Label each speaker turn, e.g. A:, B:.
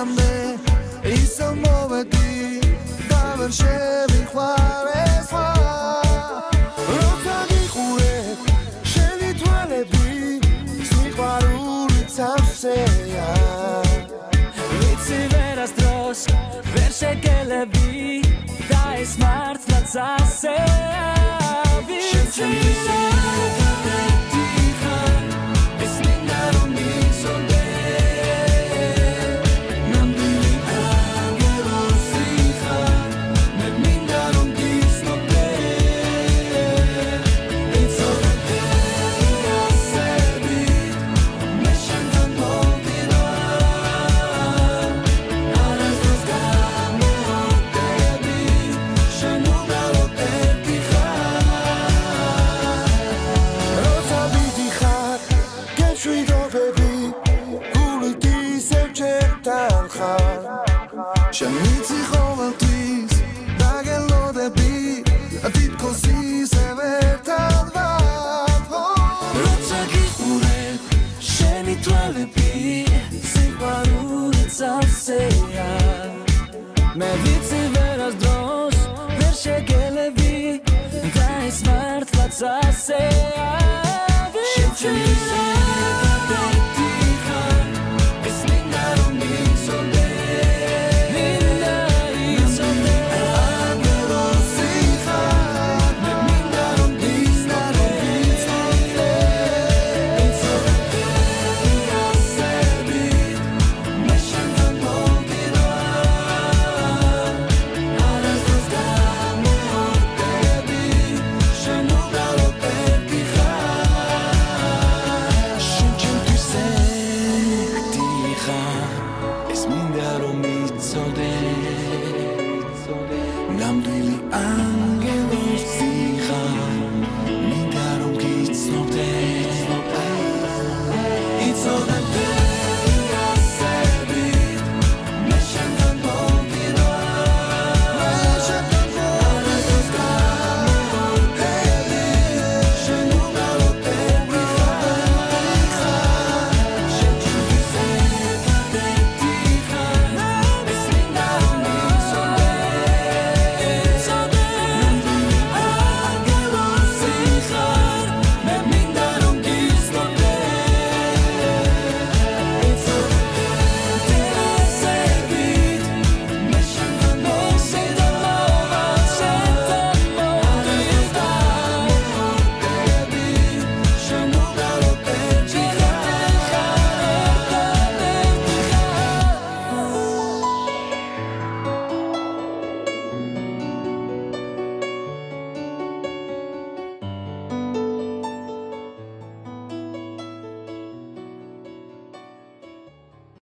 A: მანამდე ისო მოვედი და ვერ შევიხვალე სხვა. როცა გიყურე შენი თვალები სიყვარული ცავსეა
B: ვიცი ვერასდროს ვერ შეგელები და ეს მართლაც ასეა
A: ხარ. შენ მიცი ყოველთვის დაგელოდები თითქოს ისევ ერთად ვარ
B: როცა გიყურებ შენი თვალები სიყვარულიც ავსეა. მე ვიცი ვერასდროს ვერ შეგელები და ეს მართლაც ასეა ცნობე ცნობე ნამდვილი ანგელოზი